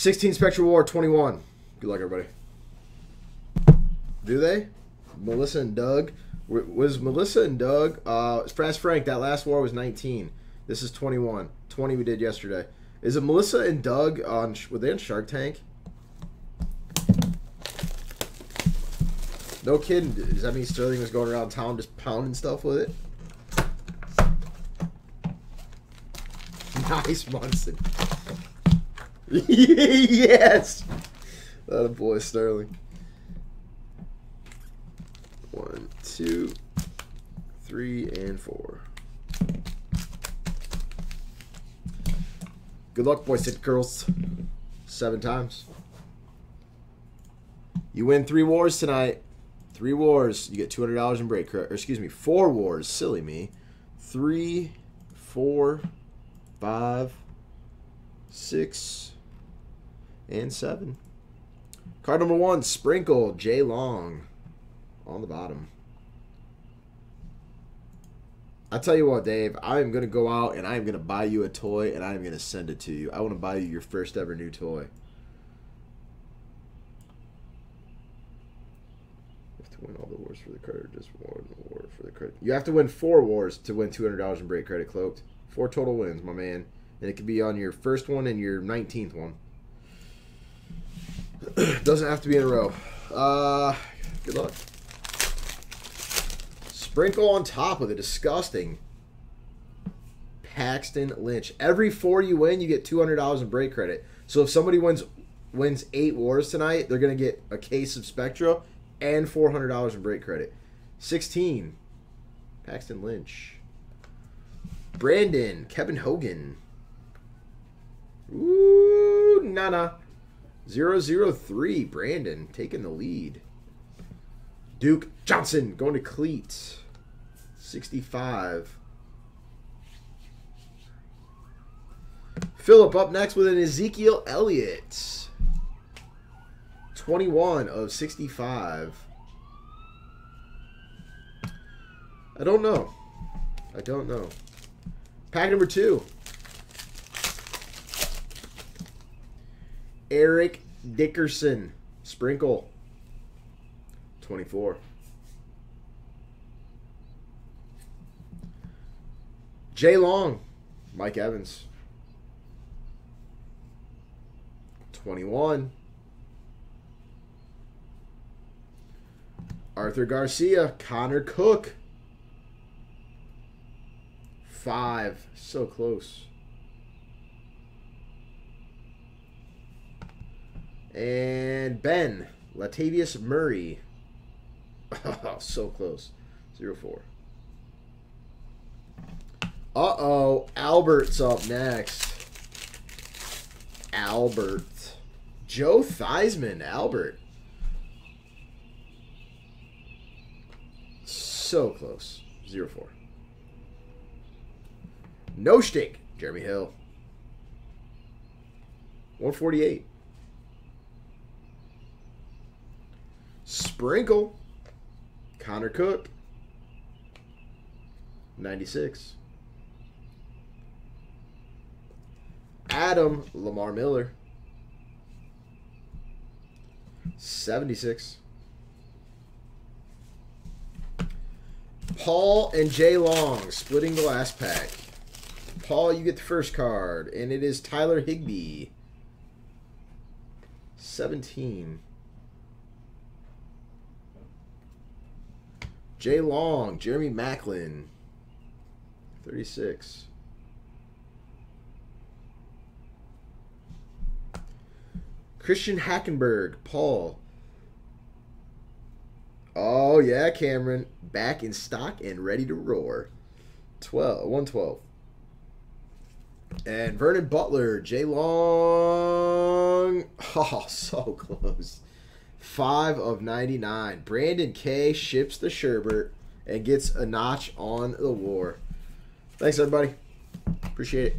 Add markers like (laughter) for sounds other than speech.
16 Spectra War 21. Good luck, everybody. Do they? Melissa and Doug. Was Melissa and Doug? Uh, Fast Frank. That last war was 19. This is 21. 20 we did yesterday. Is it Melissa and Doug on? Were they on Shark Tank? No kidding. Does that mean Sterling was going around town just pounding stuff with it? (laughs) Nice, Munson. (laughs) yes. That a boy, Sterling. One, two, three, and four. Good luck, boys and girls. Seven times. You win three wars tonight. Three wars. You get two hundred dollars in break. Or excuse me, four wars. Silly me. Three, four, five, six, and seven. Card number one, Sprinkle, J Long. On the bottom. I tell you what, Dave, I am gonna go out and I am gonna buy you a toy and I am gonna send it to you. I want to buy you your first ever new toy. You have to win all the wars for the credit, or just one war for the credit. You have to win four wars to win two hundred dollars in break credit, cloaked. Four total wins, my man, and it could be on your first one and your nineteenth one. (clears throat) Doesn't have to be in a row. Uh, good luck. Sprinkle on top of the disgusting Paxton Lynch. Every four you win, you get two hundred dollars in break credit. So if somebody wins wins eight wars tonight, they're gonna get a case of Spectra and four hundred dollars in break credit. Sixteen, Paxton Lynch. Brandon, Kevin Hogan. Ooh, Nana. 003, Brandon taking the lead. Duke Johnson going to cleat. 65. Philip up next with an Ezekiel Elliott. 21 of 65. I don't know. I don't know. Pack number two. Eric Dickerson. Sprinkle. 24. Jay Long. Mike Evans. 21. Arthur Garcia. Connor Cook. 5. So close. And Ben, Latavius Murray. Oh, (laughs) so close. Zero four. Uh oh, Albert's up next. Albert. Joe Theismann, Albert. So close. Zero four. No stink, Jeremy Hill. 148. Sprinkle. Connor Cook. 96. Adam Lamar Miller. 76. Paul and Jay Long splitting the last pack. Paul, you get the first card, and it is Tyler Higbee. 17. Jay Long, Jeremy Maclin, 36. Christian Hackenberg, Paul. Oh, yeah, Cameron. Back in stock and ready to roar. 12, 112. And Vernon Butler, Jay Long. (laughs) Oh, so close. 5 of 99. Brandon K ships the Sherbert and gets a notch on the war. Thanks, everybody. Appreciate it.